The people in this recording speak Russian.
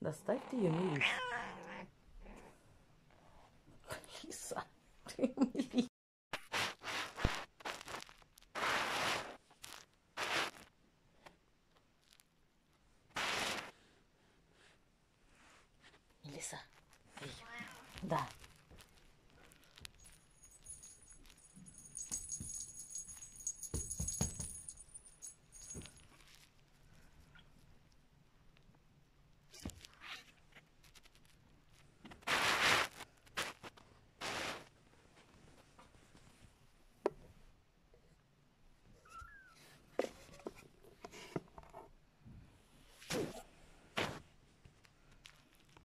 Доставьте ему лист. Лиса. Лиса. Эй. Да.